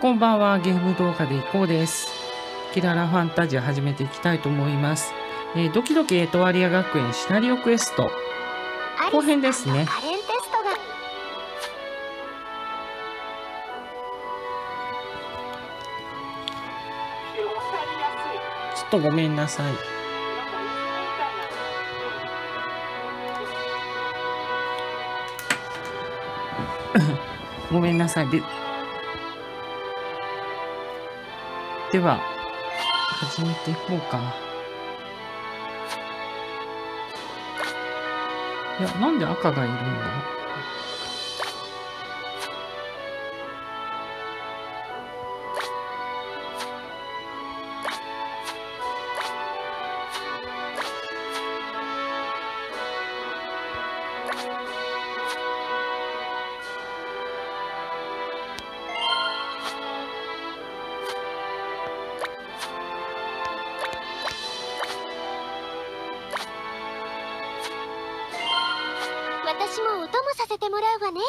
こんばんは、ゲーム動画でいこうです。キララファンタジア始めていきたいと思います。えードキドキエトワリア学園シナリオクエスト。後編ですねちょっとごめんなさい。ごめんなさい。で、では、始めていこうか。いや、なんで赤がいるんだ？私もさせてもらうわね。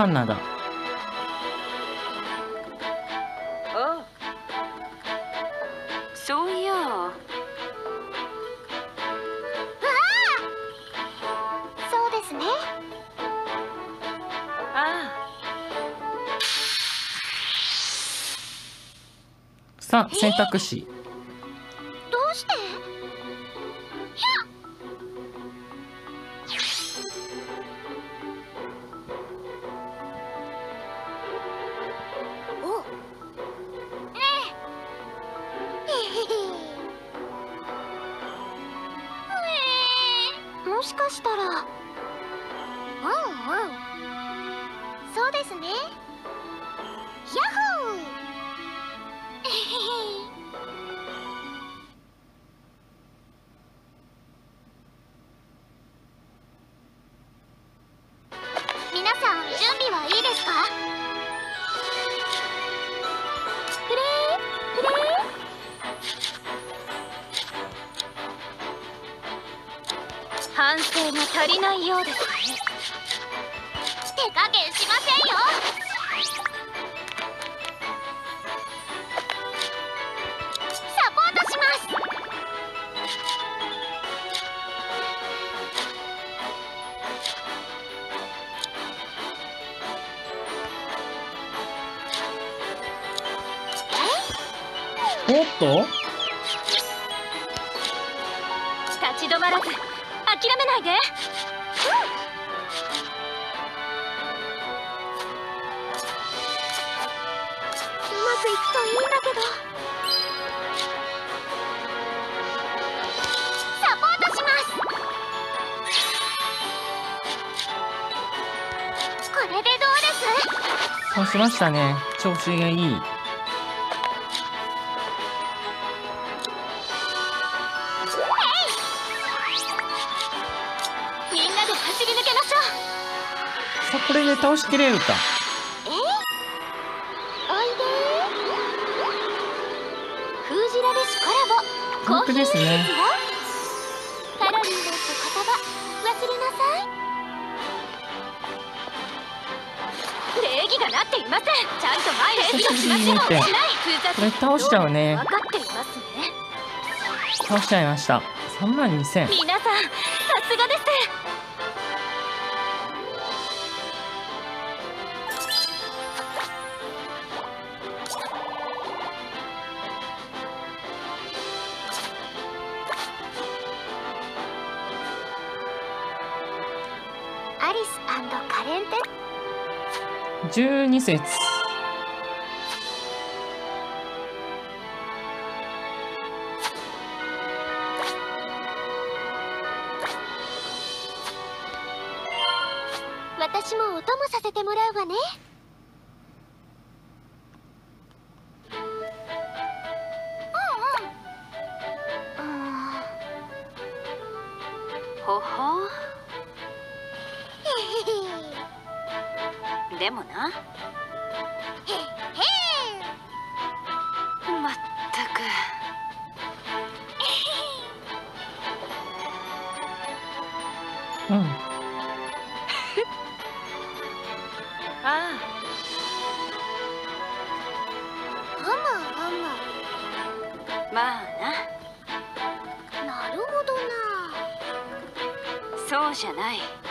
カンナだ。あそういやそうですねあさあ、選択肢。どと？立ち止まらず諦めないで。うまくいくといいんだけど。サポートします。これでどうです？倒しましたね。調子がいい。で倒しきれるか。え？おいで封じられしコラボ。本当ですね。カロリーなんて言葉忘れなさい。う礼儀がなっていません。ちゃんと前へしましょう。久しぶりに見てしないふざこれ倒しちゃうね分かっていますね。倒しちゃいました。3万2000。皆さんさすがですアリスカレンテ？12節。私もお供させてもらうわね。うんうん。ほほでもな。まったく。うん。あふむふむあ。まあな。るほどな。そうじゃない。な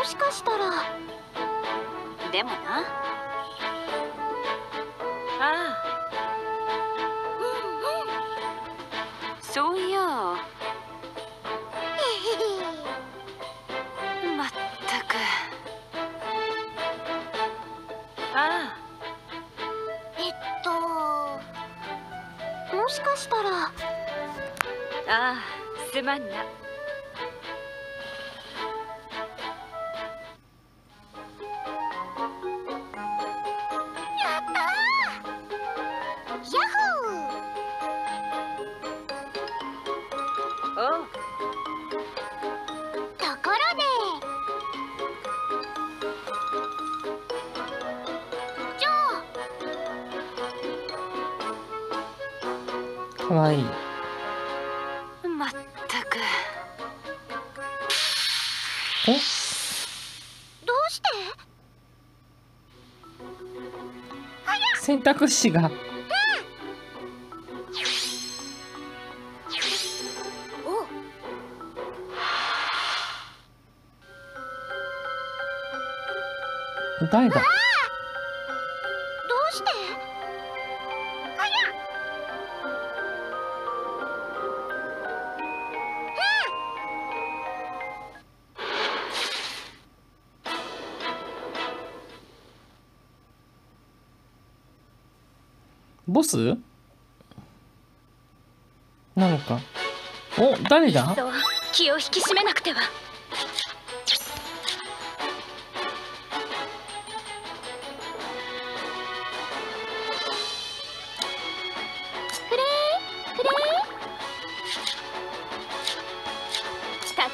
もしかしたら。でもな。ああ。そういやまったく。あえっと。もしかしたら。あああすまんなかわい。いまったく。おどうして？選択肢が。お。誰だ？ボス？なのか。お誰だ？気を引き締めなくては。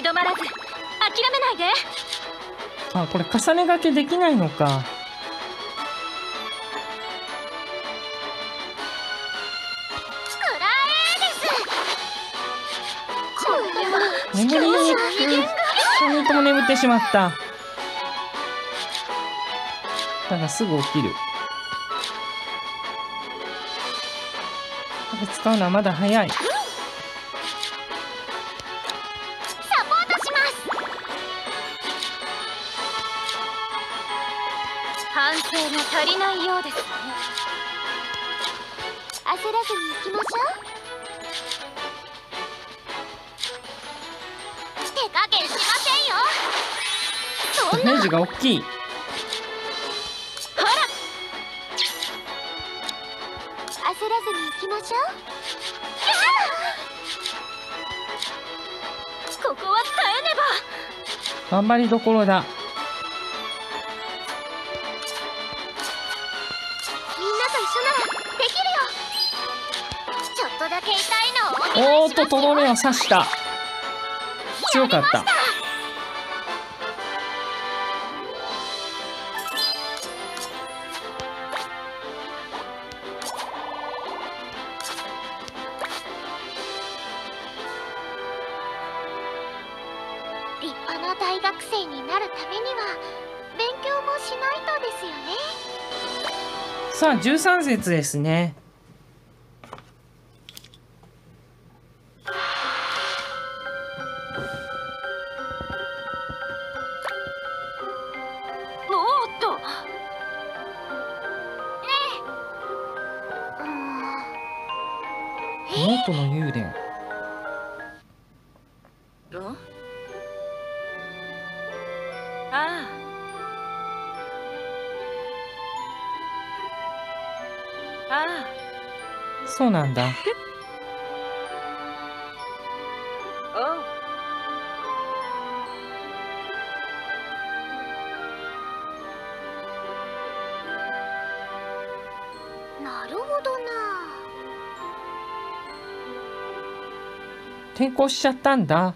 止まらず諦めないで。あこれ重ね掛けできないのか眠りに3人とも眠ってしまっただがすぐ起きる使うのはまだ早い。サポートします反省が足りない。ようですね焦らずに行きましょうダメージが大きい。焦らずに行きましょう。ここは耐えねば。頑張りどころだ。みんなと一緒ならできるよ。ちょっとだけ痛いのをお願おーっととどめを刺した。強かった立派な大学生になるためには勉強もしないとですよね。さあ13節ですね。ノート。の幽霊。ん？ああああそうなんだ。おう。なるほどな。転校しちゃったんだ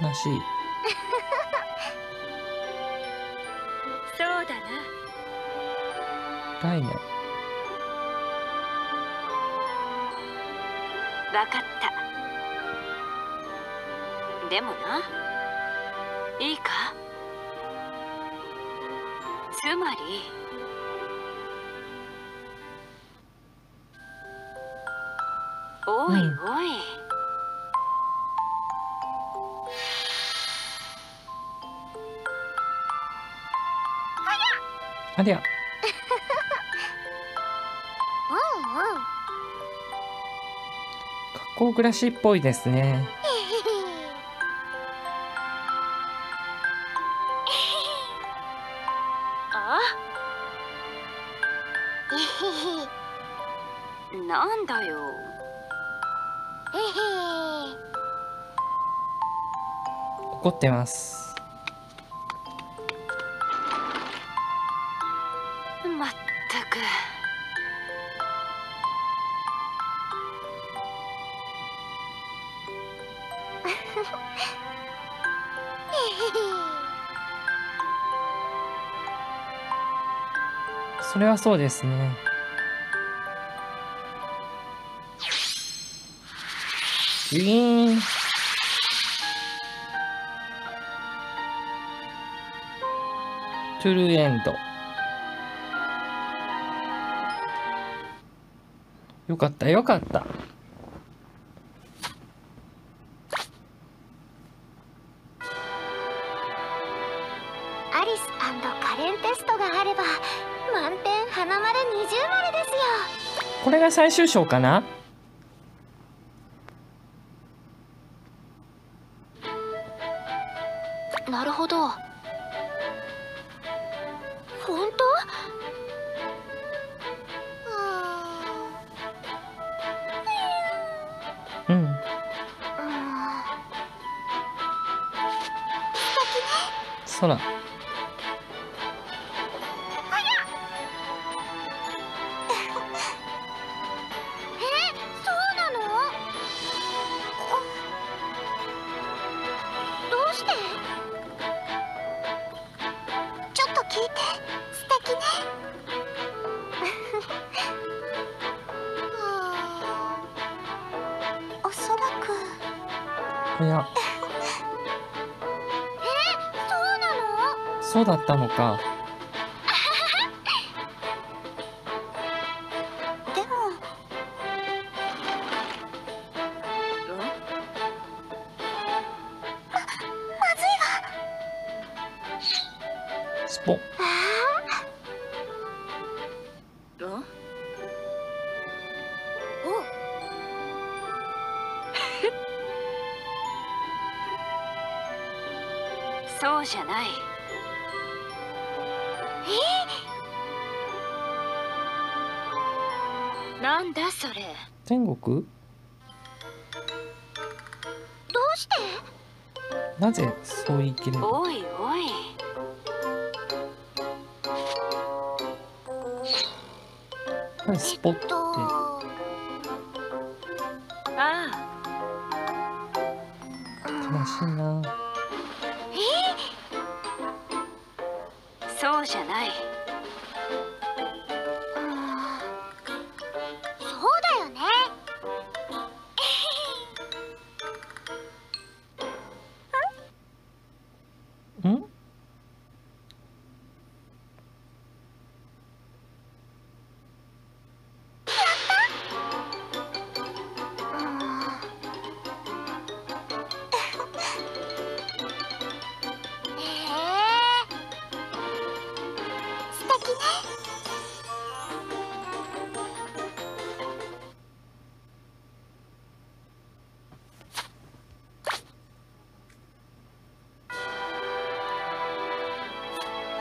悲しいそうだな。来年分かった。でもな。いいか？つまり。おいおい、うん。学校暮らしっぽいですね。あ？なんだよ。怒ってますそれはそうですね。ウィーン。トゥルーエンド。よかったよかった。最終章かな？なるほど。本当？うーん。うん。う空いやそうなのそうだったのか。でも。まずいわスポ。あじゃない。なんだそれ？天国？どうして？なぜそう言い切れる？おいおい。何スポッて？と。あ。悲しいなじゃない。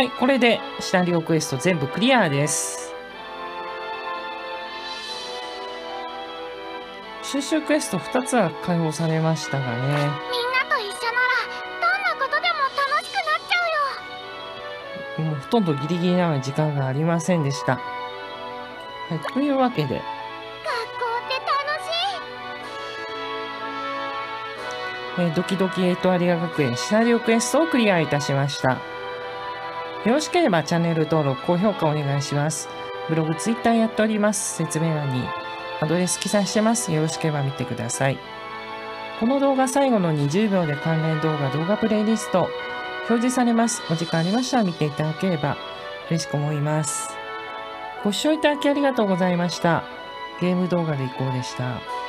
はいこれでシナリオクエスト全部クリアです。収集クエスト2つは解放されましたがね。みんなと一緒ならどんなことでも楽しくなっちゃうよ。もうほとんどギリギリなので時間がありませんでした。はい、というわけで、学校って楽しい。えードキドキエイトアリア学園シナリオクエストをクリアいたしました。よろしければチャンネル登録、高評価お願いします。ブログ、ツイッターやっております。説明欄にアドレス記載してます。よろしければ見てください。この動画最後の20秒で関連動画、動画プレイリスト表示されます。お時間ありましたら見ていただければ嬉しく思います。ご視聴いただきありがとうございました。ゲーム動画でいこうでした。